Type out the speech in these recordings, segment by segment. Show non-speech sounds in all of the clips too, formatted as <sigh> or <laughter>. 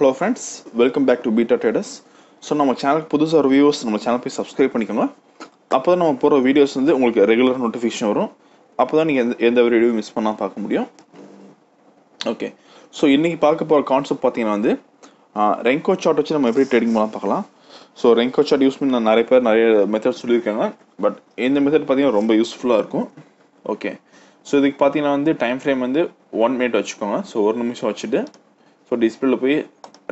Hello friends welcome back to beta traders so நம்ம சேனலுக்கு புதுசாக ஒரு வியூவர்ஸ் நம்ம சேனல் போய் சப்ஸ்கிரைப் பண்ணிக்கோங்க. அப்போ தான் நம்ம போகிற வீடியோஸ் வந்து உங்களுக்கு ரெகுலர் நோட்டிஃபிகேஷன் வரும். அப்போ தான் நீங்கள் எந்த எந்த வீடியோவும் மிஸ் பண்ணால் பார்க்க முடியும். ஓகே ஸோ இன்றைக்கி பார்க்க போகிற கான்செப்ட் பார்த்தீங்கன்னா வந்து ரெங்கோ சார்ட் வச்சு நம்ம எப்படி ட்ரேடிங் பண்ணலாம் பார்க்கலாம். ஸோ ரெங்கோ சார்ட் யூஸ் பண்ணி நான் நிறைய பேர் நிறைய மெத்தட் சொல்லியிருக்காங்க. பட் இந்த மெத்தட் பார்த்தீங்கன்னா ரொம்ப யூஸ்ஃபுல்லாக இருக்கும். ஓகே ஸோ இதுக்கு பார்த்தீங்கன்னா வந்து டைம் ஃப்ரேம் வந்து ஒன் மினிட் வச்சுக்கோங்க. ஸோ ஒரு நிமிஷம் வச்சுட்டு ஸோ டிஸ்பிளேல போய்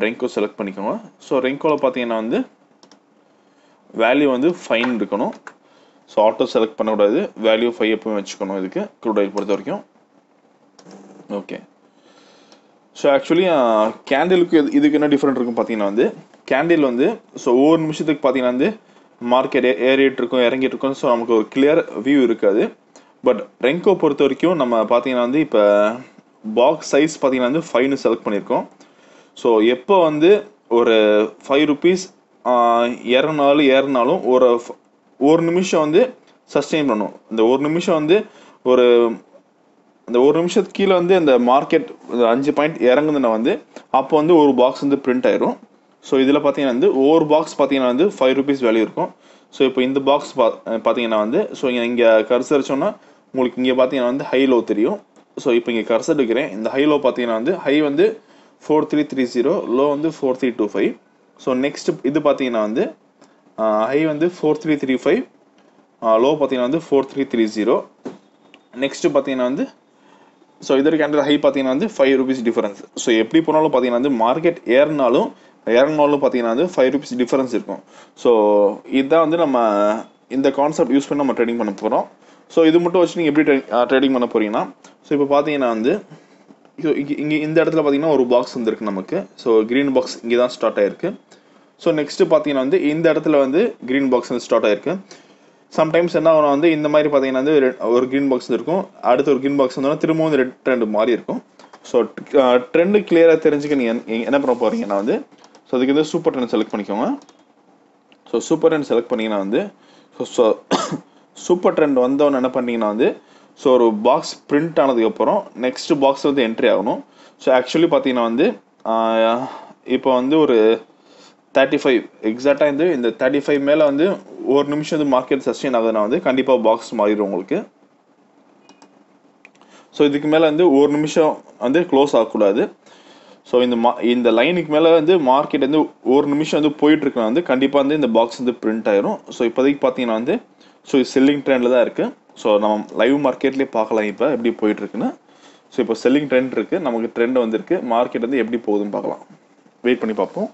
ரெங்கோ செலக்ட் பண்ணிக்கோங்க. ஸோ ரெங்கோவில் பார்த்தீங்கன்னா வந்து வேல்யூ வந்து ஃபைன் இருக்கணும். ஸோ ஆட்டோ செலக்ட் பண்ணக்கூடாது. வேல்யூ ஃபைவ் எப்பவும் வச்சுக்கணும் இதுக்கு. க்ரூட் ஆயில் பொறுத்த வரைக்கும் ஓகே ஸோ ஆக்சுவலி கேண்டிலுக்கு இதுக்கு என்ன டிஃப்ரெண்ட் இருக்கும் பார்த்தீங்கன்னா வந்து கேண்டில் வந்து ஸோ ஒவ்வொரு நிமிஷத்துக்கு பார்த்தீங்கன்னா வந்து மார்க்கெட் ஏறிட்டு இருக்கும் இறங்கிட்டு இருக்கும் ஸோ நமக்கு ஒரு கிளியர் வியூ இருக்காது. பட் ரெங்கோ பொறுத்த வரைக்கும் நம்ம பார்த்தீங்கன்னா வந்து இப்போ பாக்ஸ் சைஸ் பார்த்தீங்கன்னா வந்து ஃபைவ்னு செலக்ட் பண்ணியிருக்கோம். ஸோ எப்போ வந்து ஒரு ஃபைவ் ருபீஸ் இறங்கினாலும் ஏறினாலும் ஒரு ஒரு நிமிஷம் வந்து சஸ்டெயின் பண்ணும். இந்த ஒரு நிமிஷம் வந்து ஒரு அந்த ஒரு நிமிஷத்துக்கு கீழே வந்து அந்த மார்க்கெட் அஞ்சு பாயிண்ட் இறங்குதுன்னா வந்து அப்போ வந்து ஒரு பாக்ஸ் வந்து பிரிண்ட் ஆயிரும். ஸோ இதில் பார்த்தீங்கன்னா வந்து ஒவ்வொரு பாக்ஸ் பார்த்தீங்கன்னா வந்து ஃபைவ் ருபீஸ் வேல்யூ இருக்கும். ஸோ இப்போ இந்த பாக்ஸ் பா பார்த்தீங்கன்னா வந்து ஸோ இங்கே கர்சர் சொன்னால் உங்களுக்கு இங்கே பார்த்தீங்கன்னா வந்து ஹை லோ தெரியும். ஸோ இப்போ இங்கே கர்சர் வைக்கிறேன் இந்த ஹை லோ பார்த்தீங்கன்னா வந்து ஹை வந்து four three three zero low வந்து four three two five so next இது பார்த்தீங்கன்னா வந்து ஹை வந்து four three three five low பார்த்தீங்கன்னா வந்து four three three zero next பார்த்தீங்கன்னா வந்து ஸோ இதற்கு கேண்டில் ஹை பார்த்தீங்கன்னா வந்து ஃபைவ் ருபீஸ் டிஃபரன்ஸ் ஸோ எப்படி போனாலும் பார்த்தீங்கன்னா வந்து மார்க்கெட் ஏறினாலும் இறங்கினாலும் பார்த்தீங்கன்னா வந்து ஃபைவ் ருபீஸ் டிஃபரன்ஸ் இருக்கும். ஸோ இதுதான் வந்து நம்ம இந்த கான்செப்ட் யூஸ் பண்ணி நம்ம ட்ரேடிங் பண்ண போகிறோம் ஸோ இது மட்டும் வச்சு நீங்கள் எப்படி ட்ரேடிங் பண்ண போகிறீங்கன்னா ஸோ இப்போ பார்த்தீங்கன்னா வந்து ஸோ இங்கே இங்கே இந்த இடத்துல பார்த்தீங்கன்னா ஒரு பாக்ஸ் வந்துருக்கு நமக்கு. ஸோ க்ரீன் பாக்ஸ் இங்கே தான் ஸ்டார்ட் ஆயிருக்கு. ஸோ நெக்ஸ்ட்டு பார்த்தீங்கன்னா வந்து இந்த இடத்துல வந்து க்ரீன் பாக்ஸ் வந்து ஸ்டார்ட் ஆயிருக்கு. சம்டைம்ஸ் என்ன ஆகும் வந்து இந்த மாதிரி பார்த்தீங்கன்னா வந்து ஒரு க்ரீன் பாக்ஸ் இருக்கும் அடுத்து ஒரு க்ரீன் பாக்ஸ் வந்தோன்னா திரும்பவும் வந்து ரெட் ட்ரெண்ட் மாறி இருக்கும். ஸோ ட்ரெண்டு கிளியராக தெரிஞ்சுக்க நீங்கள் என்ன பண்ண போகிறீங்கன்னா வந்து ஸோ அதுக்கு வந்து சூப்பர் ட்ரெண்ட் செலக்ட் பண்ணிக்கோங்க. ஸோ சூப்பர் ட்ரெண்ட் செலக்ட் பண்ணிங்கன்னா வந்து ஸோ சூப்பர் ட்ரெண்ட் வந்தவொன்னு என்ன பண்ணிங்கன்னா வந்து ஸோ ஒரு பாக்ஸ் பிரிண்ட் ஆனதுக்கப்புறம் நெக்ஸ்ட் பாக்ஸ் வந்து என்ட்ரி ஆகணும். ஸோ ஆக்சுவலி பார்த்தீங்கன்னா வந்து இப்போ வந்து ஒரு தேர்ட்டி ஃபைவ் எக்ஸாக்டாக வந்து இந்த தேர்ட்டி ஃபைவ் மேலே வந்து ஒரு நிமிஷம் வந்து மார்க்கெட் சஸ்டெயின் ஆகுதுன்னா வந்து கண்டிப்பாக பாக்ஸ் மாறிடும் உங்களுக்கு. ஸோ இதுக்கு மேலே வந்து ஒரு நிமிஷம் வந்து க்ளோஸ் ஆகக்கூடாது. ஸோ இந்த மா இந்த லைனுக்கு மேலே வந்து மார்க்கெட் வந்து ஒரு நிமிஷம் வந்து போயிட்டுருக்குன்னா வந்து கண்டிப்பாக வந்து இந்த பாக்ஸ் வந்து பிரிண்ட் ஆயிரும். ஸோ இப்போதைக்கு பார்த்தீங்கன்னா வந்து ஸோ செல்லிங் ட்ரெண்டில் தான் இருக்குது ஸோ நம்ம லைவ் மார்க்கெட்லேயே பார்க்கலாம் இப்போ எப்படி போயிட்டு இருக்குன்னு ஸோ இப்போ செல்லிங் ட்ரெண்ட் இருக்குது நமக்கு ட்ரெண்ட் வந்திருக்கு. மார்க்கெட் வந்து எப்படி போகுதுன்னு பார்க்கலாம். வெயிட் பண்ணி பார்ப்போம்.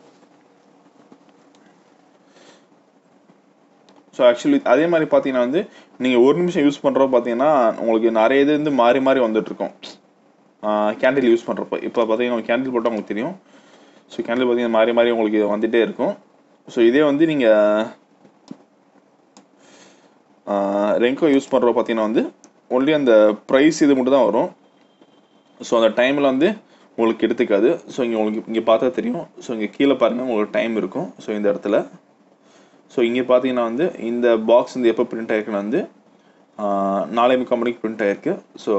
ஸோ ஆக்சுவலி அதே மாதிரி பார்த்தீங்கன்னா வந்து நீங்கள் ஒரு நிமிஷம் யூஸ் பண்ணுறப்ப பார்த்தீங்கன்னா உங்களுக்கு நிறைய இது வந்து மாறி மாறி வந்துட்டுருக்கும். கேண்டில் யூஸ் பண்ணுறப்போ இப்போ பார்த்தீங்கன்னா கேண்டில் போட்டால் உங்களுக்கு தெரியும். ஸோ கேண்டில் பார்த்தீங்கன்னா மாறி மாறி உங்களுக்கு வந்துகிட்டே இருக்கும். ஸோ இதே வந்து நீங்கள் ரெங்கோ யூஸ் பண்ணுறப்ப பார்த்தீங்கன்னா வந்து ஒன்லி அந்த ப்ரைஸ் இது மட்டும் தான் வரும். ஸோ அந்த டைமில் வந்து உங்களுக்கு எடுத்துக்காது. ஸோ இங்கே உங்களுக்கு இங்கே பார்த்தா தெரியும். ஸோ இங்கே கீழே பாருங்கள் உங்களுக்கு டைம் இருக்கும். ஸோ இந்த இடத்துல. ஸோ இங்கே பார்த்தீங்கன்னா வந்து இந்த பாக்ஸ் வந்து எப்போ பிரிண்ட் ஆயிருக்குன்னா வந்து நாலே முக்கால் மணிக்கு பிரிண்ட் ஆயிருக்கு. ஸோ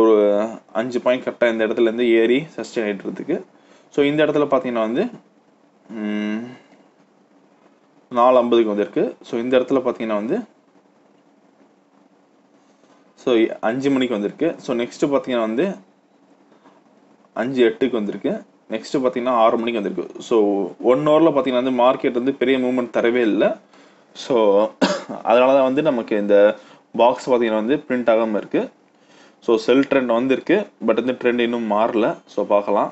ஒரு அஞ்சு பாயிண்ட் கரெக்டாக இந்த இடத்துல இருந்து ஏறி சஸ்டெயின் ஆகிட்டுறதுக்கு ஸோ இந்த இடத்துல பார்த்தீங்கன்னா வந்து நாலு ஐம்பதுக்கு வந்திருக்கு. ஸோ இந்த இடத்துல பார்த்தீங்கன்னா வந்து ஸோ அஞ்சு மணிக்கு வந்திருக்கு. ஸோ நெக்ஸ்ட்டு பார்த்தீங்கன்னா வந்து அஞ்சு எட்டுக்கு வந்திருக்கு. நெக்ஸ்ட்டு பார்த்தீங்கன்னா ஆறு மணிக்கு வந்திருக்கு. ஸோ ஒன் ஹவரில் பார்த்தீங்கன்னா வந்து மார்க்கெட் வந்து பெரிய மூவ்மெண்ட் தரவே இல்லை. ஸோ <clears throat> அதனால தான் வந்து நமக்கு இந்த பாக்ஸ் பார்த்தீங்கன்னா வந்து பிரிண்ட் ஆகாமல் இருக்குது ஸோ செல் ட்ரெண்ட் வந்திருக்கு. பட் வந்து ட்ரெண்ட் இன்னும் மாறல. ஸோ பார்க்கலாம்.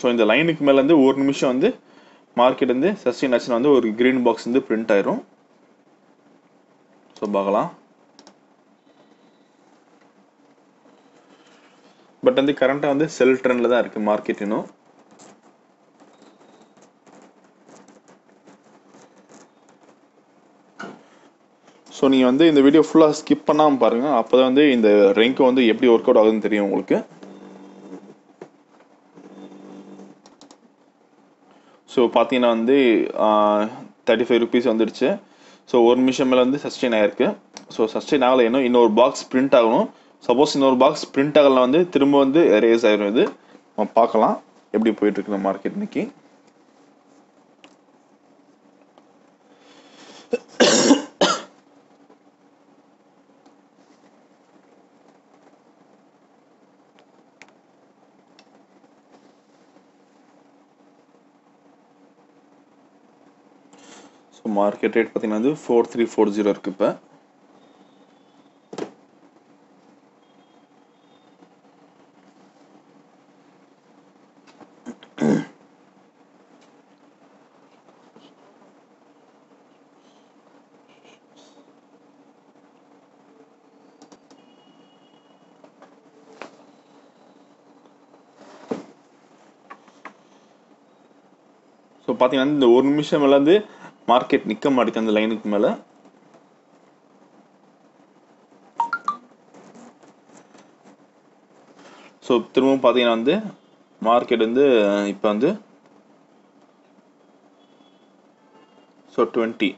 ஸோ இந்த லைனுக்கு மேலே வந்து ஒரு நிமிஷம் வந்து மார்க்கெட் வந்து சஸ்டெயின் ஆச்சுன்னா வந்து ஒரு க்ரீன் பாக்ஸ் வந்து பிரிண்ட் ஆயிரும். ஸோ பார்க்கலாம். பட் வந்து கரண்ட்டாக வந்து செல் ட்ரெண்டில் தான் இருக்குது மார்க்கெட் இன்னும். ஸோ நீங்கள் வந்து இந்த வீடியோ ஃபுல்லாக ஸ்கிப் பண்ணாமல் பாருங்கள் அப்போ தான் வந்து இந்த ரெங்கோ வந்து எப்படி ஒர்க் அவுட் ஆகுதுன்னு தெரியும் உங்களுக்கு. ஸோ பார்த்தீங்கன்னா வந்து தேர்ட்டி ஃபைவ் ருபீஸ் வந்துடுச்சு. ஸோ ஒரு நிமிஷம் மேலே வந்து சஸ்டெயின் ஆயிருக்கு. ஸோ சஸ்டெயின் ஆகலை. இன்னும் இன்னொரு பாக்ஸ் பிரிண்ட் ஆகணும். சப்போஸ் இன்னொரு பாக்ஸ் பிரிண்ட் ஆகலாம் வந்து திரும்ப வந்து ரேஸ் ஆயிரும் இது. நம்ம பார்க்கலாம். எப்படி போயிட்டு இருக்கு மார்க்கெட் இன்னைக்கு ஸோ மார்க்கெட் ரேட் பார்த்தீங்கன்னா வந்து ஃபோர் த்ரீ ஃபோர் ஜீரோ இருக்கு இப்போ. ஸோ பார்த்தீங்கன்னா இந்த ஒரு நிமிஷம் வந்து மார்க்கெட் நிற்க மாட்டேங்குது அந்த லைனுக்கு மேலே. ஸோ திரும்பவும் பார்த்தீங்கன்னா வந்து மார்க்கெட் வந்து இப்போ வந்து ஸோ டுவெண்ட்டி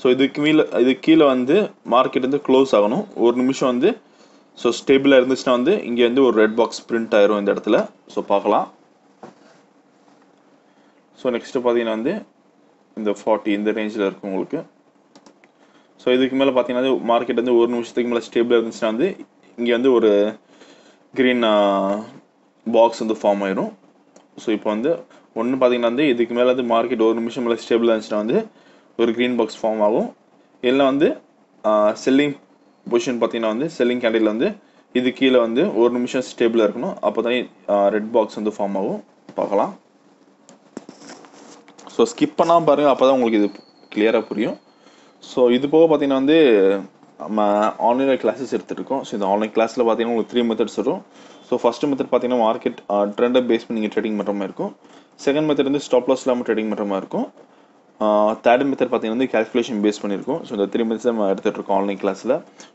ஸோ இதுக்கு கீழே இது கீழே வந்து மார்க்கெட் வந்து க்ளோஸ் ஆகணும். ஒரு நிமிஷம் வந்து ஸோ ஸ்டேபிளாக இருந்துச்சுன்னா வந்து இங்கே வந்து ஒரு ரெட் பாக்ஸ் பிரிண்ட் ஆயிரும் இந்த இடத்துல. ஸோ பார்க்கலாம். ஸோ நெக்ஸ்ட்டு பார்த்தீங்கன்னா வந்து இந்த ஃபார்ட்டி இந்த ரேஞ்சில் இருக்கும் உங்களுக்கு. ஸோ இதுக்கு மேலே பார்த்தீங்கன்னா மார்க்கெட் வந்து ஒரு நிமிஷத்துக்கு மேலே ஸ்டேபிளாக இருந்துச்சுன்னா வந்து இங்கே வந்து ஒரு க்ரீன் பாக்ஸ் வந்து ஃபார்ம் ஆயிரும். ஸோ இப்போ வந்து ஒன்று பார்த்தீங்கன்னா வந்து இதுக்கு மேலே வந்து மார்க்கெட் ஒரு நிமிஷம் மேலே ஸ்டேபிளாக இருந்துச்சுன்னா வந்து ஒரு க்ரீன் பாக்ஸ் ஃபார்ம் ஆகும். இல்லை வந்து செல்லிங் பொசிஷன் பார்த்தீங்கன்னா வந்து செல்லிங் கேண்டில் வந்து இது கீழே வந்து ஒரு நிமிஷம் ஸ்டேபிளாக இருக்கணும். அப்போ தான் ரெட் பாக்ஸ் வந்து ஃபார்ம் ஆகும். பார்க்கலாம். ஸோ ஸ்கிப் பண்ணாமல் பாருங்கள் அப்போ தான் உங்களுக்கு இது கிளியராக புரியும். ஸோ இது போக பார்த்தீங்கன்னா வந்து நம்ம ஆன்லைனில் கிளாஸஸ் எடுத்துருக்கோம் ஸோ இந்த ஆன்லைன் கிளாஸில் பார்த்தீங்கன்னா உங்களுக்கு த்ரீ மெத்தட்ஸ் வரும். ஸோ ஃபஸ்ட்டு மெத்தட் பார்த்தீங்கன்னா மார்க்கெட் ட்ரெண்டை பேஸ் பண்ணி நீங்கள் ட்ரேடிங் பண்ணுற மாதிரி இருக்கும். செகண்ட் மெத்தட் வந்து ஸ்டாப் லாஸ் இல்லாமல் ட்ரேடிங் பண்ணுற மாதிரி இருக்கும். Uh, தேர்ட் மெத்தட் பார்த்தீங்கன்னா வந்து கேல்குலேஷன் பேஸ் பண்ணியிருக்கோம் ஸோ இந்த த்ரீ மெத்தட்ஸ் நம்ம எடுத்துகிட்டு இருக்கோம் ஆன்லைன் கிளாஸில்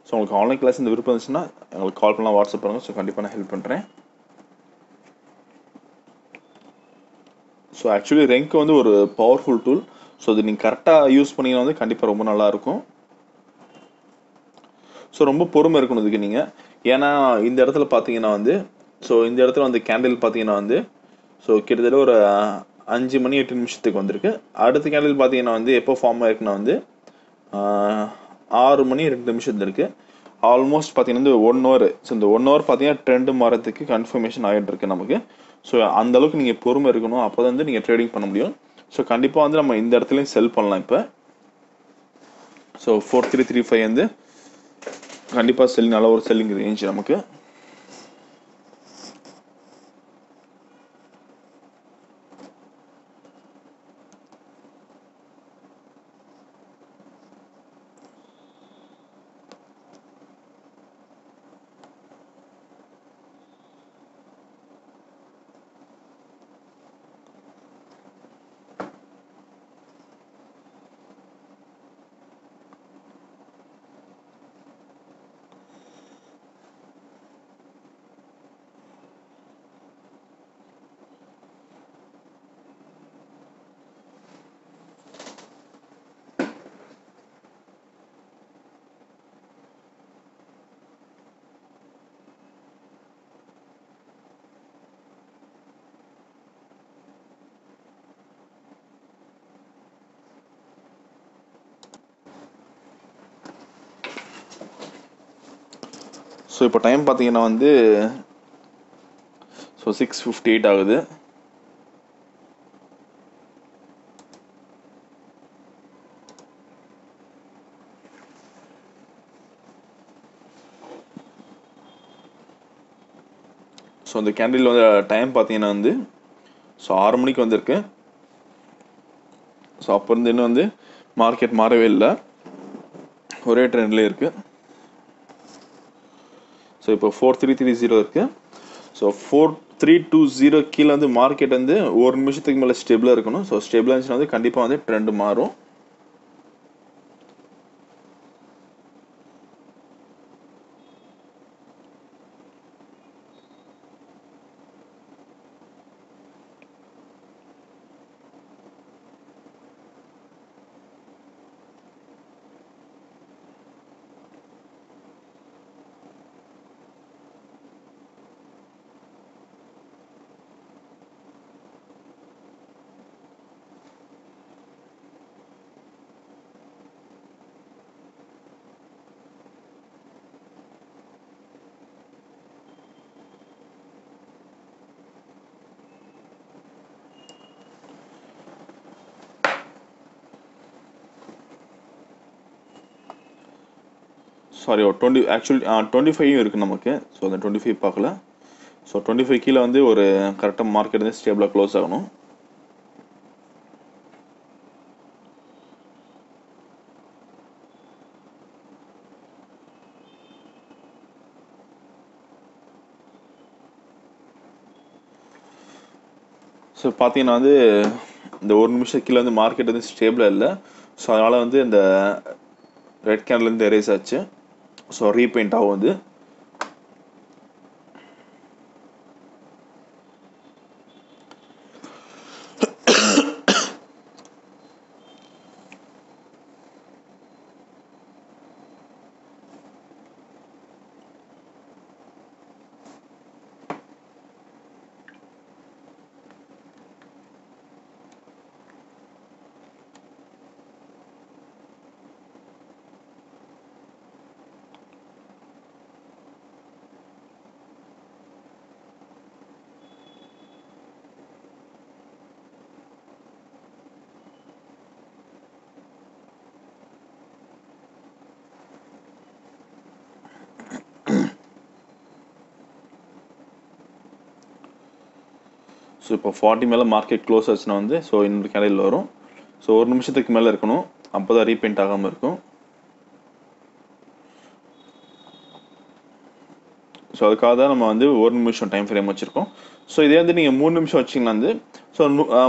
ஸோ உங்களுக்கு ஆன்லைன் கிளாஸ் இந்த விருப்பம் இருந்துச்சுன்னா எங்களுக்கு கால் பண்ணலாம் வாட்ஸ்அப் பண்ணுங்கள் ஸோ கண்டிப்பாக நான் ஹெல்ப் பண்ணுறேன் ஸோ ஆக்சுவலி ரெங்க் வந்து ஒரு பவர்ஃபுல் டூல் ஸோ அது நீங்கள் கரெக்டாக யூஸ் பண்ணிங்கன்னா வந்து கண்டிப்பாக ரொம்ப நல்லா இருக்கும் ஸோ ரொம்ப பொறுமை இருக்கணும் இதுக்கு நீங்கள் ஏன்னா இந்த இடத்துல பார்த்தீங்கன்னா வந்து ஸோ இந்த இடத்துல வந்து கேண்டில் பார்த்தீங்கன்னா வந்து ஸோ கிட்டத்தட்ட ஒரு அஞ்சு மணி எட்டு நிமிஷத்துக்கு வந்திருக்கு. அடுத்த கேண்டில் பார்த்தீங்கன்னா வந்து எப்போ ஃபார்ம் ஆயிருக்குன்னா வந்து ஆறு மணி ரெண்டு நிமிஷத்துல இருக்குது ஆல்மோஸ்ட் பார்த்தீங்கன்னா வந்து ஒன் ஹவர் ஸோ இந்த ஒன் ஹவர் பார்த்தீங்கன்னா ட்ரெண்டு மாறத்துக்கு கன்ஃபர்மேஷன் ஆகிட்டு இருக்கு நமக்கு. ஸோ அந்த அளவுக்கு நீங்கள் பொறுமை இருக்கணும். அப்போ தான் வந்து நீங்கள் ட்ரேடிங் பண்ண முடியும். ஸோ கண்டிப்பாக வந்து நம்ம இந்த இடத்துலையும் செல் பண்ணலாம் இப்போ. So four three three five வந்து கண்டிப்பாக செல்லிங் நல்ல ஒரு செல்லிங் ரேஞ்ச் நமக்கு. ஸோ இப்போ டைம் பார்த்தீங்கன்னா வந்து ஸோ சிக்ஸ் ஃபிஃப்டி எயிட் ஆகுது. ஸோ அந்த கேண்டில் வந்து டைம் பார்த்தீங்கன்னா வந்து ஸோ ஆறு மணிக்கு வந்திருக்கு. ஸோ அப்போ இருந்து இன்னும் வந்து மார்க்கெட் மாறவே இல்லை. ஒரே ட்ரெண்ட்லேயே இருக்குது ஸோ இப்போ ஃபோர் த்ரீ த்ரீ ஜீரோ இருக்கு. So four three two zero கீழே வந்து மார்க்கெட் வந்து ஒரு நிமிஷத்துக்கு மேலே ஸ்டெபிளாக இருக்கணும். ஸோ ஸ்டெபிளாக இருந்துச்சுன்னா வந்து கண்டிப்பாக வந்து ட்ரெண்ட் மாறும். சாரி டுவெண்ட்டி ஆக்சுவலி டுவெண்ட்டி ஃபைவும் இருக்குது நமக்கு. ஸோ அந்த டுவெண்ட்டி ஃபைவ் பார்க்கல. ஸோ டுவெண்ட்டி ஃபைவ் கீழே வந்து ஒரு கரெக்டாக மார்க்கெட் வந்து ஸ்டேபிளாக க்ளோஸ் ஆகணும். ஸோ பார்த்தீங்கன்னா வந்து இந்த ஒரு நிமிஷம் கீழே வந்து மார்க்கெட் வந்து ஸ்டேபிளாக இல்லை. ஸோ அதனால் வந்து இந்த ரெட் கேன்லேருந்து எரேஸ் ஆச்சு. ஸோ ரீபெயிண்ட் ஆகும் வந்து ஸோ இப்போ ஃபார்ட்டி மேலே மார்க்கெட் க்ளோஸ் ஆச்சுன்னா வந்து ஸோ இன்னொரு கேடையில் வரும். ஸோ ஒரு நிமிஷத்துக்கு மேலே இருக்கணும். அப்போ தான் ரீபெயிண்ட் ஆகாமல் இருக்கும். ஸோ அதுக்காக தான் நம்ம வந்து ஒரு நிமிஷம் டைம் ஃப்ரேம் வச்சுருக்கோம். ஸோ இதே வந்து நீங்கள் மூணு நிமிஷம் வச்சிங்கன்னா வந்து ஸோ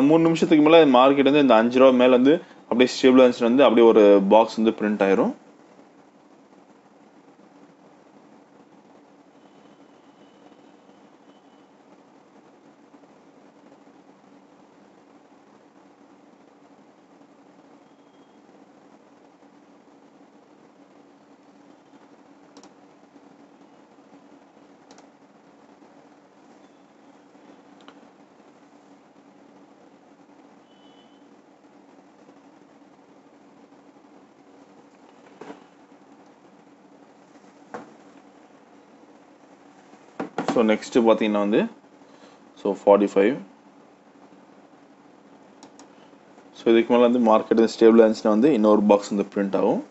மூணு நிமிஷத்துக்கு மேலே மார்க்கெட் வந்து இந்த அஞ்சு ரூபா மேலே வந்து அப்படியே ஸ்டேபிளாக இருந்துச்சுன்னா வந்து அப்படியே ஒரு பாக்ஸ் வந்து பிரிண்ட் ஆயிரும். ஸோ நெக்ஸ்ட்டு பார்த்தீங்கன்னா வந்து ஸோ ஃபார்ட்டி ஃபைவ் ஸோ இதுக்கு மேலே வந்து மார்க்கெட் வந்து ஸ்டேபிளாக இருந்துச்சுன்னா வந்து இன்னொரு பாக்ஸ் வந்து பிரிண்ட் ஆகும்.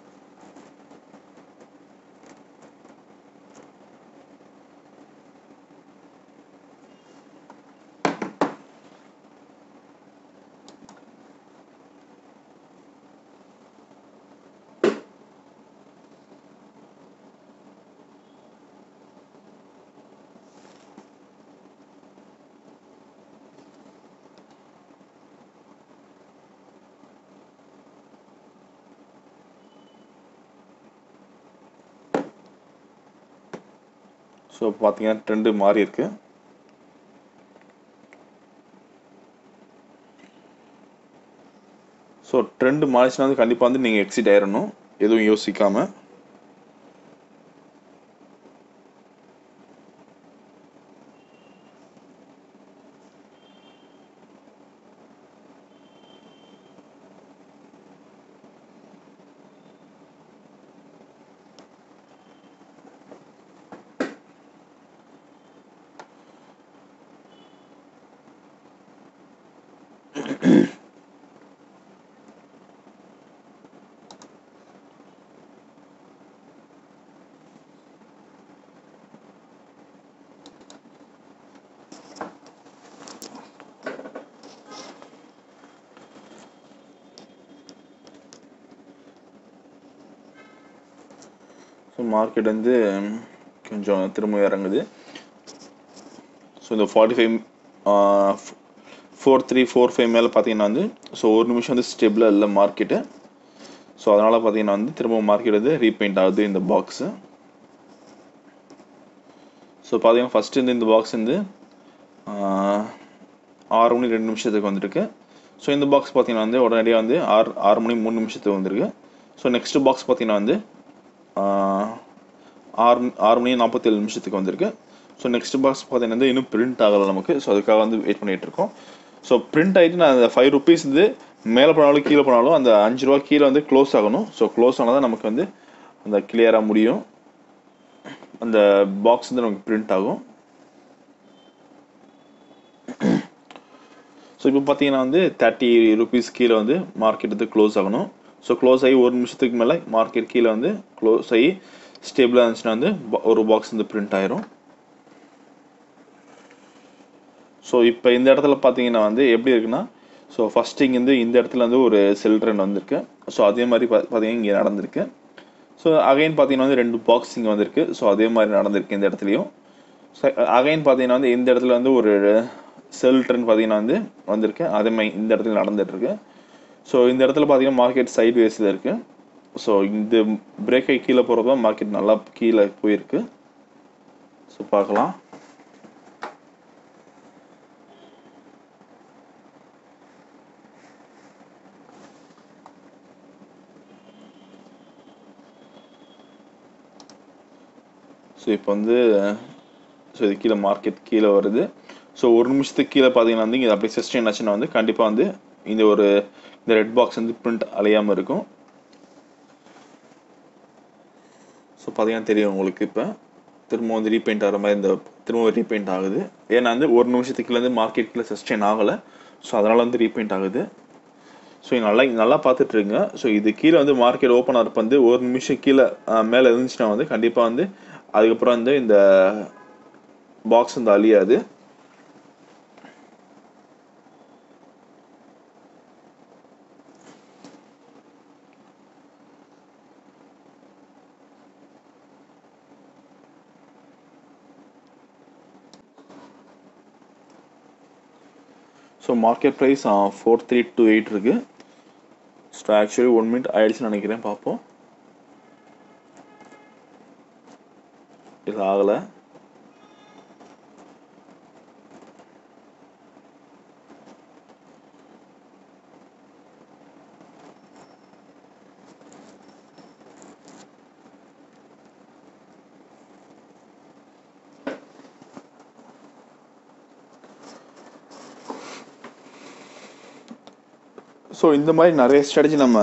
ஸோ பார்த்தீங்கன்னா ட்ரெண்டு மாறி இருக்கு. ஸோ ட்ரெண்ட் மாறிச்சுன்னா வந்து கண்டிப்பாக வந்து நீங்கள் எக்ஸிட் ஆயிடணும் எதுவும் யோசிக்காம. மார்க்கெட் வந்து கொஞ்சம் திரும்ப இறங்குது. ஸோ இந்த forty five four three four five மேலே பார்த்தீங்கன்னா வந்து ஸோ ஒரு நிமிஷம் வந்து ஸ்டெபிளாக இல்லை மார்க்கெட்டு ஸோ அதனால் பார்த்தீங்கன்னா வந்து திரும்ப மார்க்கெட் வந்து ரீபெயிண்ட் ஆகுது இந்த பாக்ஸு ஸோ பார்த்தீங்கன்னா ஃபஸ்ட்டு இந்த இந்த பாக்ஸ் வந்து ஆறு மணி ரெண்டு நிமிஷத்துக்கு வந்திருக்கு. ஸோ இந்த பாக்ஸ் பார்த்தீங்கன்னா வந்து உடனடியாக வந்து ஆறு ஆறு மணி மூணு நிமிஷத்துக்கு வந்திருக்கு. ஸோ நெக்ஸ்ட் பாக்ஸ் பார்த்தீங்கன்னா வந்து ஆறு ஆறு மணி நாற்பத்தேழு நிமிஷத்துக்கு வந்திருக்கு. ஸோ நெக்ஸ்ட் பாக்ஸ் பார்த்தீங்கன்னா வந்து இன்னும் பிரிண்ட் ஆகலை நமக்கு. ஸோ அதுக்காக வந்து வெயிட் பண்ணிட்டு இருக்கோம். ஸோ பிரிண்ட் ஆகிட்டு நான் அந்த ஃபைவ் ருபீஸ் வந்து மேலே போனாலும் கீழே போனாலும் அந்த அஞ்சு ரூபா கீழே வந்து க்ளோஸ் ஆகணும். ஸோ க்ளோஸ் ஆனால் தான் நமக்கு வந்து அந்த கிளியராக முடியும். அந்த பாக்ஸ் வந்து நமக்கு பிரிண்ட் ஆகும். ஸோ இப்போ பார்த்தீங்கன்னா வந்து தேர்ட்டி ருபீஸ் கீழே வந்து மார்க்கெட் வந்து க்ளோஸ் ஆகணும். ஸோ க்ளோஸ் ஆகி ஒரு நிமிஷத்துக்கு மேலே மார்க்கெட் கீழே வந்து க்ளோஸ் ஆகி ஸ்டேபிளாக இருந்துச்சுன்னா வந்து ஒரு பாக்ஸ் வந்து பிரிண்ட் ஆயிரும். ஸோ இப்போ இந்த இடத்துல பார்த்தீங்கன்னா வந்து எப்படி இருக்குன்னா ஸோ ஃபஸ்ட் இங்கேருந்து இந்த இடத்துல வந்து ஒரு சில்ட்ரன் வந்திருக்கு. ஸோ அதே மாதிரி பா பார்த்தீங்கன்னா இங்கே நடந்திருக்கு. ஸோ அகைன் பார்த்தீங்கன்னா வந்து ரெண்டு பாக்ஸ் இங்கே வந்திருக்கு. ஸோ அதே மாதிரி நடந்திருக்கு இந்த இடத்துலையும். ஸோ அகைன் பார்த்தீங்கன்னா வந்து இந்த இடத்துல வந்து ஒரு செல் பார்த்தீங்கன்னா வந்து வந்திருக்கு. அதே மாதிரி இந்த இடத்துல நடந்துட்டு இருக்கு. ஸோ இந்த இடத்துல பார்த்தீங்கன்னா மார்க்கெட் சைட் வேஸில் இருக்குது ஸோ இந்த பிரேக்கை கீழே போகிறது தான் மார்க்கெட் நல்லா கீழே போயிருக்கு. ஸோ பார்க்கலாம். ஸோ இப்போ வந்து ஸோ இது கீழே மார்க்கெட் கீழே வருது. ஸோ ஒரு நிமிஷத்துக்கு கீழே பார்த்தீங்கன்னா வந்து இங்கே அப்படியே சஸ்டெயின் ஆச்சுன்னா வந்து கண்டிப்பாக வந்து இந்த ஒரு இந்த ரெட் பாக்ஸ் வந்து பிரிண்ட் அலையாமல் இருக்கும் ஸோ பார்த்தீங்கன்னா தெரியும் உங்களுக்கு இப்போ. திரும்ப வந்து ரீபெயிண்ட் ஆகிற மாதிரி இந்த திரும்ப ரீபெயிண்ட் ஆகுது. ஏன்னா வந்து ஒரு நிமிஷத்துக்குள்ளேருந்து வந்து மார்க்கெட் கீழே சஸ்டெயின் ஆகலை. ஸோ அதனால் வந்து ரீபெயிண்ட் ஆகுது. ஸோ நல்லா நல்லா பார்த்துட்டு இருங்க. ஸோ இது கீழே வந்து மார்க்கெட் ஓப்பன் ஆகிறப்ப வந்து ஒரு நிமிஷம் கீழே மேலே இருந்துச்சுன்னா வந்து கண்டிப்பாக வந்து அதுக்கப்புறம் வந்து இந்த பாக்ஸ் வந்து அழியாது. So market price four three two eight இருக்கு. ஸோ ஆக்சுவலி ஒன் மினிட் ஆயிடுச்சுன்னு நினைக்கிறேன் பார்ப்போம் இது ஆகலை. ஸோ இந்த மாதிரி நிறைய ஸ்ட்ராட்டஜி நம்ம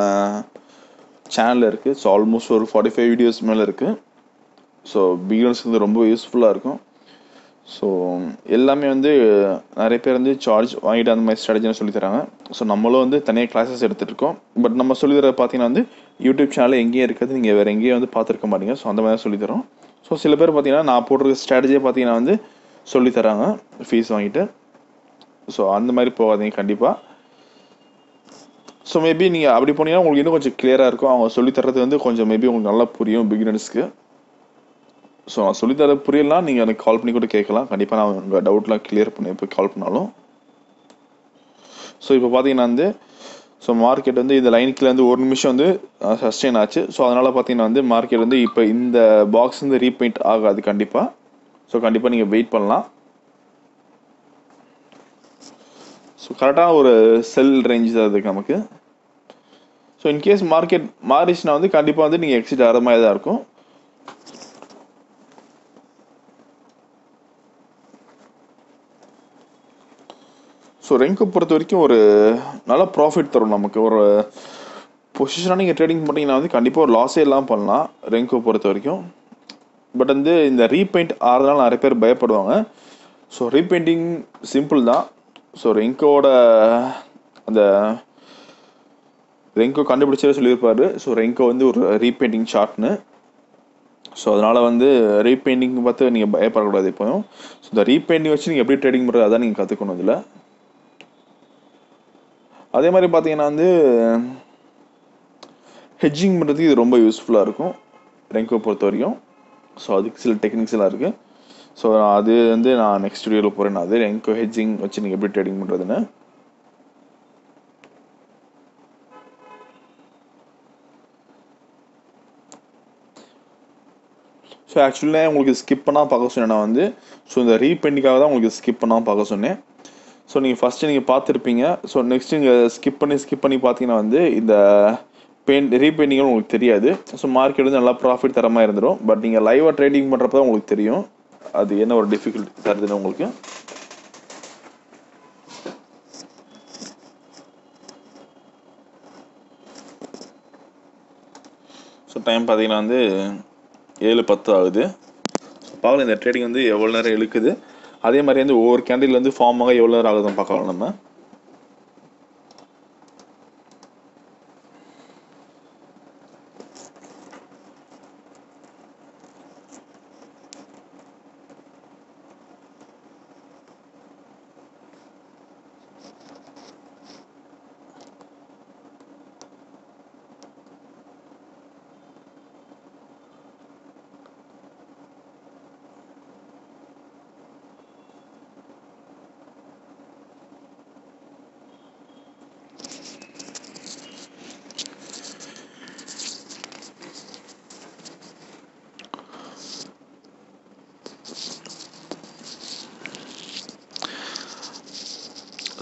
சேனலில் இருக்குது ஸோ ஆல்மோஸ்ட் ஒரு ஃபார்ட்டி ஃபைவ் வீடியோஸ் மேலே இருக்குது ஸோ பிகினர்ஸ்க்கு வந்து ரொம்ப யூஸ்ஃபுல்லாக இருக்கும். ஸோ எல்லாமே வந்து நிறைய பேர் வந்து சார்ஜ் வாங்கிட்டு அந்த மாதிரி ஸ்ட்ராட்டஜின்னு சொல்லித்தராங்க ஸோ நம்மளும் வந்து தனியாக கிளாஸஸ் எடுத்துருக்கோம் பட் நம்ம சொல்லி பார்த்தீங்கன்னா வந்து யூடியூப் சேனல் எங்கேயும் இருக்கிறது நீங்கள் வேறு எங்கேயும் வந்து பார்த்துருக்க மாட்டீங்க. ஸோ அந்த மாதிரி தான் சொல்லித்தரோம் ஸோ சில பேர் பார்த்தீங்கன்னா நான் போட்டிருக்க ஸ்ட்ராட்டஜியை பார்த்தீங்கன்னா வந்து சொல்லி தராங்க. ஃபீஸ் வாங்கிட்டு. ஸோ அந்த மாதிரி போகாதீங்க கண்டிப்பாக ஸோ மேபி நீங்கள் அப்படி போனீங்கன்னா உங்களுக்கு இன்னும் கொஞ்சம் கிளியராக இருக்கும். அவங்க சொல்லித்தரது வந்து கொஞ்சம் மேபி உங்களுக்கு நல்லா புரியும் பிகினர்ஸ்க்கு ஸோ நான் சொல்லித் தர புரியலாம் நீங்கள் எனக்கு கால் பண்ணி கூட கேட்கலாம். கண்டிப்பாக நான் உங்கள் டவுட்லாம் கிளியர் பண்ணி இப்போ கால் பண்ணாலும். ஸோ இப்போ பார்த்தீங்கன்னா வந்து ஸோ மார்க்கெட் வந்து இந்த லைனுக்குள்ள வந்து ஒரு நிமிஷம் வந்து சஸ்டெயின் ஆச்சு. ஸோ அதனால் பார்த்தீங்கன்னா வந்து மார்க்கெட் வந்து இப்போ இந்த பாக்ஸ் வந்து ரீபெயிண்ட் ஆகாது கண்டிப்பாக ஸோ கண்டிப்பாக நீங்கள் வெயிட் பண்ணலாம். ஸோ கரெக்டாக ஒரு செல் ரேஞ்ச் தான் இருக்குது நமக்கு. ஸோ இன்கேஸ் மார்க்கெட் மாறிச்சுன்னா வந்து கண்டிப்பாக வந்து நீங்கள் எக்ஸிட் ஆகிற மாதிரி தான் இருக்கும். ஸோ ரெங்கோ பொறுத்த வரைக்கும் ஒரு நல்ல ப்ராஃபிட் தரும் நமக்கு. ஒரு பொசிஷனாக நீங்கள் ட்ரேடிங் பண்ணிங்கன்னா வந்து கண்டிப்பாக ஒரு லாஸே இல்லாமல் பண்ணலாம் ரெங்கோ பொறுத்த வரைக்கும். பட் வந்து இந்த ரீபெயிண்ட் ஆகிறதுனால நிறைய பேர் பயப்படுவாங்க. ஸோ ரீபெயிண்டிங் சிம்பிள் தான். ஸோ ரெங்கோட அந்த ரெங்கோ கண்டுபிடிச்சதே சொல்லியிருப்பாரு. ஸோ ரெங்கோ வந்து ஒரு ரீபெயிண்டிங் ஷார்ட்னு ஸோ அதனால் வந்து ரீபெயிண்டிங் பார்த்து நீங்கள் பயப்படக்கூடாது இப்போயும் ஸோ இந்த ரீபெயிண்டிங் வச்சு நீங்கள் எப்படி ட்ரேடிங் பண்ணுறது அதான் நீங்கள் கற்றுக்கணும் இதில். அதே மாதிரி பார்த்தீங்கன்னா வந்து ஹெட்ஜிங் பண்ணுறதுக்கு இது ரொம்ப யூஸ்ஃபுல்லாக இருக்கும். ரெங்கோ பொறுத்த வரைக்கும் ஸோ அதுக்கு சில டெக்னிக்ஸ் எல்லாம் இருக்குது ஸோ அது வந்து நான் நெக்ஸ்ட் வீடியோவில் போகிறேன் அது ரெங்கோ ஹெட்ஜிங் வச்சு நீங்கள் எப்படி ட்ரேடிங் பண்ணுறதுன்னு ஸோ ஆக்சுவலாக உங்களுக்கு ஸ்கிப் பண்ணால் பார்க்க சொன்னேன். நான் வந்து ஸோ இந்த ரீபெண்டிங்காக தான் உங்களுக்கு ஸ்கிப் பண்ணால் பார்க்க சொன்னேன். ஸோ நீங்கள் ஃபஸ்ட்டு நீங்கள் பார்த்துருப்பீங்க. ஸோ நெக்ஸ்ட் நீங்கள் ஸ்கிப் பண்ணி ஸ்கிப் பண்ணி பார்த்தீங்கன்னா வந்து இந்த பெயிண்ட் ரீபெயிண்டிங்கும் உங்களுக்கு தெரியாது. ஸோ மார்க்கெட் வந்து நல்லா ப்ராஃபிட் தர மாதிரி இருந்துடும் பட் நீங்கள் லைவாக ட்ரேடிங் பண்ணுறப்ப தான் உங்களுக்கு தெரியும். அது என்ன ஒரு டிஃபிகல்ட்டி தருதுன்னு உங்களுக்கு? ஸோ டைம் பார்த்தீங்கன்னா வந்து ஏழு பத்து ஆகுது. ஸோ பார்க்கலாம் இந்த ட்ரேடிங் வந்து எவ்வளோ நேரம் இழுக்குது. அதே மாதிரி வந்து ஒவ்வொரு கேண்டில் வந்து ஃபார்ம் ஆக எவ்வளோ நேரம் ஆகுதுன்னு பார்க்கலாம் நம்ம.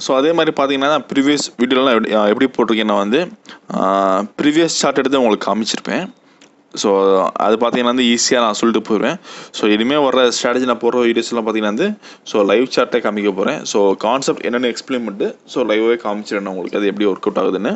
ஸோ அதே மாதிரி பார்த்தீங்கன்னா ப்ரீவியஸ் வீடியோலாம் எப்படி எப்படி போட்டிருக்கேன்னா வந்து ப்ரீவியஸ் சார்ட் எடுத்து உங்களுக்கு காமிச்சிருப்பேன். ஸோ அது பார்த்தீங்கன்னா வந்து ஈஸியாக நான் சொல்லிட்டு போயிடுவேன் ஸோ இனிமேல் வர ஸ்ட்ராட்டஜி நான் போடுற வீடியோஸ்லாம் பார்த்தீங்கன்னா வந்து ஸோ லைவ் சார்ட்டே காமிக்க போகிறேன் ஸோ கான்செப்ட் என்னென்னு எக்ஸ்பிளைன் பண்ணிட்டு ஸோ லைவாகவே காமிச்சிடணும் உங்களுக்கு அது எப்படி ஒர்க் அவுட் ஆகுதுன்னு.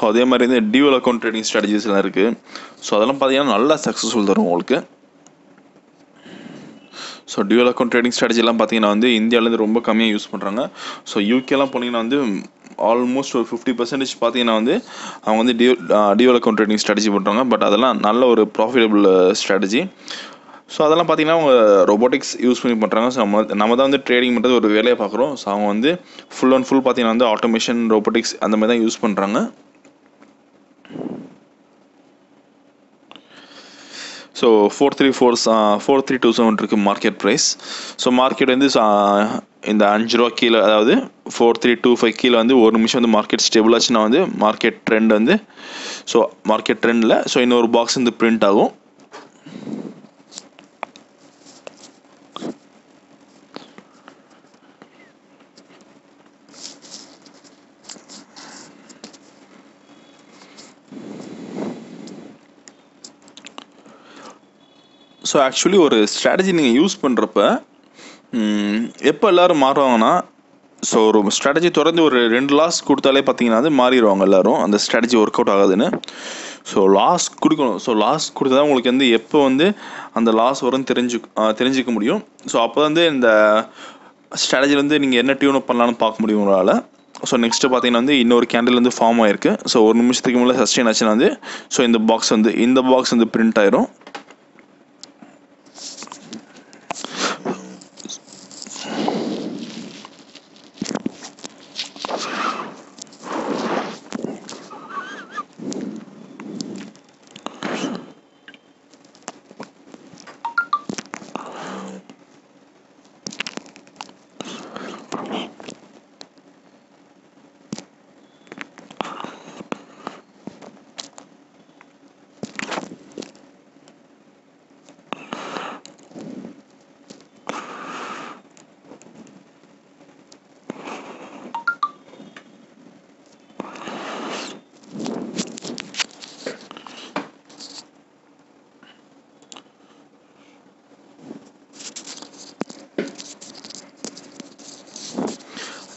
ஸோ அதே மாதிரி இந்த டியூவல் அக்கௌண்ட் ட்ரேடிங் ஸ்ட்ராட்டஜிஸ்லாம் இருக்குது ஸோ அதெல்லாம் பார்த்தீங்கன்னா நல்லா சக்ஸஸ்ஃபுல் தரும் உங்களுக்கு. ஸோ டியூவல் அக்கௌண்ட் ட்ரேடிங் ஸ்ட்ராட்டஜிலாம் பார்த்தீங்கன்னா வந்து இந்தியாவிலேருந்து ரொம்ப கம்மியாக யூஸ் பண்ணுறாங்க ஸோ யூகேலாம் போனீங்கன்னா வந்து ஆல்மோஸ்ட் ஒரு ஃபிஃப்டி பர்சன்டேஜ் பார்த்தீங்கன்னா வந்து அவங்க வந்து டியூ டியூவல் அக்கௌண்ட் ட்ரேடிங் ஸ்ட்ராட்டஜி பண்ணுறாங்க பட் அதெல்லாம் நல்ல ஒரு ப்ராஃபிட்டபிள் ஸ்ட்ராட்டஜி ஸோ அதெல்லாம் பார்த்தீங்கன்னா அவங்க ரொபோட்டிக்ஸ் யூஸ் பண்ணி பண்ணுறாங்க ஸோ நம்ம நம்ம தான் வந்து ட்ரேடிங் பண்ணுறது ஒரு வேலையை பார்க்குறோம் ஸோ அவங்க வந்து ஃபுல் அண்ட் ஃபுல் பார்த்தீங்கன்னா வந்து ஆட்டோமேஷன் ரோபோட்டிக்ஸ் அந்த மாதிரி தான் யூஸ் பண்ணுறாங்க so four three four four three two seven இருக்குது மார்க்கெட் ப்ரைஸ் ஸோ மார்க்கெட் வந்து சா- இந்த அஞ்சு ரூபா கீழே அதாவது ஃபோர் த்ரீ டூ ஃபைவ் கீழே வந்து ஒரு நிமிஷம் வந்து மார்க்கெட் ஸ்டேபிள் ஆச்சுன்னா வந்து மார்க்கெட் ட்ரெண்ட் வந்து ஸோ மார்க்கெட் ட்ரெண்டில் ஸோ இன்னொரு பாக்ஸ் வந்து பிரிண்ட் ஆகும். ஸோ ஆக்சுவலி ஒரு ஸ்ட்ராட்டஜி நீங்கள் யூஸ் பண்ணுறப்ப எப்போ எல்லாரும் மாறுவாங்கன்னா ஸோ ஒரு ஸ்ட்ராட்டஜி தொடர்ந்து ஒரு ரெண்டு லாஸ் கொடுத்தாலே பார்த்தீங்கன்னா அது மாறிடுவாங்க எல்லோரும். அந்த ஸ்ட்ராட்டஜி ஒர்க் அவுட் ஆகாதுன்னு. ஸோ லாஸ் கொடுக்கணும். ஸோ லாஸ் கொடுத்தா தான் உங்களுக்கு வந்து எப்போ வந்து அந்த லாஸ் வரும்னு தெரிஞ்சு தெரிஞ்சுக்க முடியும். ஸோ அப்போ வந்து இந்த ஸ்ட்ராட்டஜியில் வந்து நீங்கள் என்ன டியூன் பண்ணலான்னு பார்க்க முடியும் உங்களால். ஸோ நெக்ஸ்ட்டு பார்த்தீங்கன்னா வந்து இன்னொரு கேண்டில் வந்து ஃபார்ம் ஆயிருக்கு. ஸோ ஒரு நிமிஷத்துக்கு முன்னாடி சஸ்டெயின் ஆச்சுன்னா வந்து ஸோ இந்த பாக்ஸ் வந்து இந்த பாக்ஸ் வந்து பிரிண்ட் ஆயிரும்.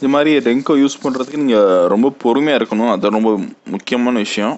இது மாதிரி ரெங்கோ யூஸ் பண்ணுறதுக்கு நீங்கள் ரொம்ப பொறுமையாக இருக்கணும். அது ரொம்ப முக்கியமான விஷயம்.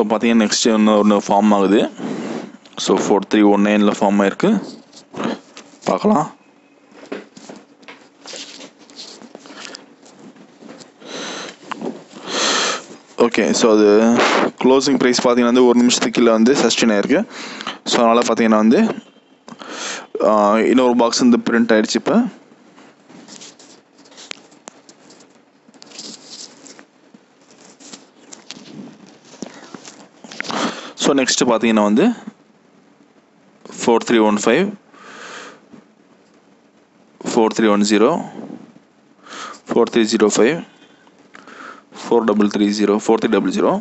ஸோ பார்த்தீங்கன்னா நெக்ஸ்ட் ஒன்று ஒன்று ஃபார்ம் ஆகுது. ஸோ ஃபோர் த்ரீ ஒன் நைனில் ஃபார்ம் ஆயிருக்கு. பார்க்கலாம். ஓகே ஸோ அது க்ளோசிங் ப்ரைஸ் பார்த்தீங்கன்னா வந்து ஒரு நிமிஷத்துக்கு கீழே வந்து சஸ்டெயின் ஆயிருக்கு. ஸோ அதனால் பார்த்தீங்கன்னா வந்து இன்னொரு பாக்ஸ் வந்து பிரிண்ட் ஆயிடுச்சு இப்போ. நெக்ஸ்ட்டு பார்த்தீங்கன்னா வந்து four three one five four three one zero four three zero five four double three zero four three double zero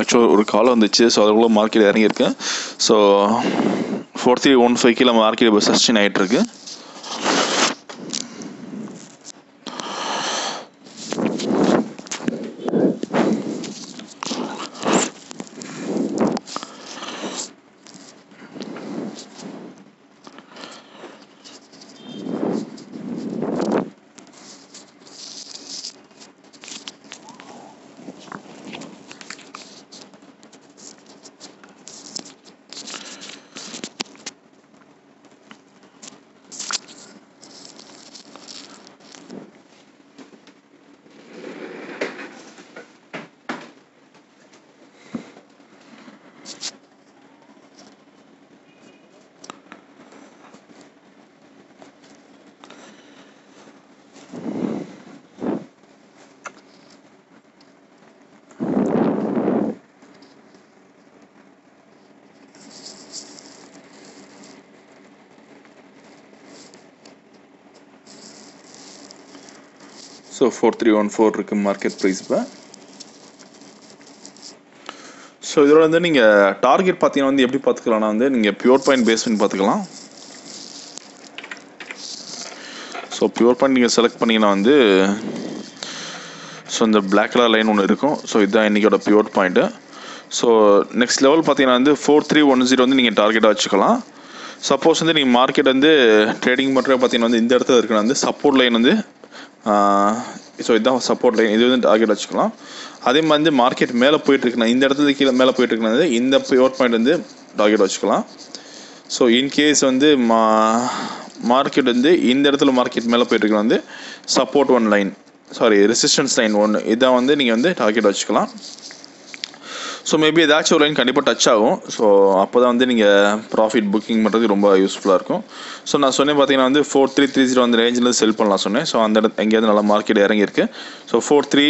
ஆக்சுவலாக ஒரு கால் வந்துச்சு. ஸோ அதுக்குள்ள market இறங்கியிருக்கேன். So four three one five கீழே மார்க்கெட் இப்போ சஸ்டெயின் ஆகிட்டு so four three one four இருக்குது market price இப்போ so இதோட வந்து நீங்கள் டார்கெட் பார்த்தீங்கன்னா வந்து எப்படி பார்த்துக்கலாம்னா வந்து நீங்கள் பியூர் பாயிண்ட் பேஸ் பண்ணி பார்த்துக்கலாம் ஸோ பியூர் பாயிண்ட் நீங்கள் செலக்ட் பண்ணிங்கன்னா வந்து ஸோ இந்த பிளாக் கலர் லைன் ஒன்று இருக்கும். ஸோ இதுதான் இன்றைக்கோட pure point so next level பார்த்தீங்கன்னா வந்து ஃபோர் த்ரீ ஒன் ஜீரோ வந்து நீங்கள் டார்கெட்டாக வச்சுக்கலாம். சப்போஸ் வந்து நீங்கள் மார்க்கெட் வந்து ட்ரேடிங் பண்ணுறது பார்த்தீங்கன்னா வந்து இந்த இடத்துல இருக்கிற வந்து சப்போர்ட் லைன் வந்து ஸோ இதுதான் சப்போர்ட் லைன் இது வந்து டார்கெட் வச்சுக்கலாம். அதே மாதிரி வந்து மார்க்கெட் மேலே போயிட்டு இந்த இடத்துல கீழே மேலே போயிட்டுருக்குறது இந்த பியூர் பாயிண்ட் வந்து டார்கெட் வச்சுக்கலாம். ஸோ இன்கேஸ் வந்து மா மார்க்கெட் வந்து இந்த இடத்துல மார்க்கெட் மேலே போயிட்டு வந்து support one line sorry resistance line ஒன்று இதான் வந்து நீங்கள் வந்து டார்கெட் வச்சுக்கலாம். ஸோ மேபி ஏதாச்சும் ஒரு லைன் கண்டிப்பாக டச் ஆகும். ஸோ அப்போ தான் வந்து நீங்கள் ப்ராஃபிட் புக்கிங் பண்ணுறதுக்கு ரொம்ப யூஸ்ஃபுல்லாக இருக்கும். ஸோ நான் சொன்னேன் பார்த்தீங்கன்னா வந்து ஃபோர் த்ரீ த்ரீ ஜீரோ அந்த ரேஞ்சில் செல் பண்ணலாம் சொன்னேன். ஸோ அந்த இடத்து எங்கேயாவது நல்லா மார்க்கெட் இறங்கியிருக்கு. So four three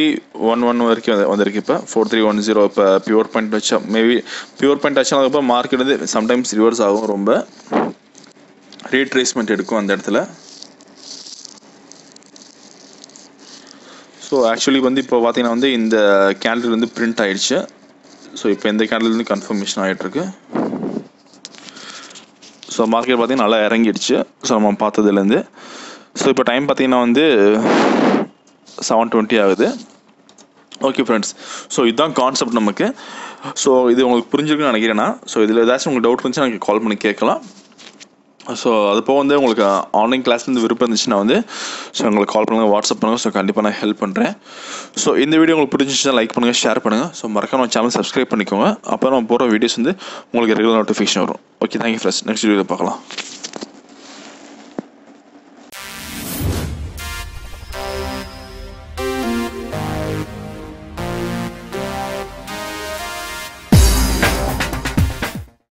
one one வரைக்கும் வந்திருக்கு இப்போ. ஃபோர் த்ரீ ஒன் ஜீரோ இப்போ பியூர் பாயிண்ட் வச்சா மேபி பியூர் பாயிண்ட் வச்சா மார்க்கெட் வந்து சம்டைம்ஸ் ரிவர்ஸ் ஆகும் ரொம்ப. ரீட்ரேஸ்மெண்ட் எடுக்கும் அந்த இடத்துல. ஸோ ஆக்சுவலி வந்து இப்போ பார்த்தீங்கன்னா வந்து இந்த கேண்டில் வந்து பிரிண்ட் ஆயிடுச்சு. ஸோ இப்போ இந்த கேண்டில் கன்ஃபர்மேஷன் ஆகிட்டுருக்கு ஸோ மார்க்கெட் பார்த்தீங்கன்னா நல்லா இறங்கிடுச்சு. ஸோ நம்ம பார்த்ததுலேருந்து. ஸோ இப்போ டைம் பார்த்தீங்கன்னா வந்து செவன் டுவெண்ட்டி ஆகுது. ஓகே ஃப்ரெண்ட்ஸ் ஸோ இதுதான் கான்செப்ட் நமக்கு. ஸோ இது உங்களுக்கு புரிஞ்சிருக்குன்னு நினைக்கிறேன்னா ஸோ இதில் ஏதாச்சும் உங்களுக்கு டவுட் இருந்துச்சுன்னா எனக்கு கால் பண்ணி கேட்கலாம். ஸோ அது போக வந்து உங்களுக்கு uh, ஆன்லைன் கிளாஸ்லேருந்து விருப்பம் இருந்துச்சுன்னா வந்து ஸோ உங்களுக்கு கால் பண்ணுங்கள் வாட்ஸ்அப் பண்ணுங்கள் ஸோ கண்டிப்பாக நான் ஹெல்ப் பண்ணுறேன் ஸோ இந்த வீடியோ உங்களுக்கு பிடிச்சிச்சுன்னா லைக் பண்ணுங்கள் ஷேர் பண்ணுங்கள் ஸோ மறக்காம சேனல் சப்ஸ்கிரைப் பண்ணிக்கோங்க. அப்போ நம்ம போகிற வீடியோஸ் வந்து உங்களுக்கு ரெகுலர் நோட்டிஃபிகேஷன் வரும். Okay thank you friends next வீடியோவில் பார்க்கலாம்.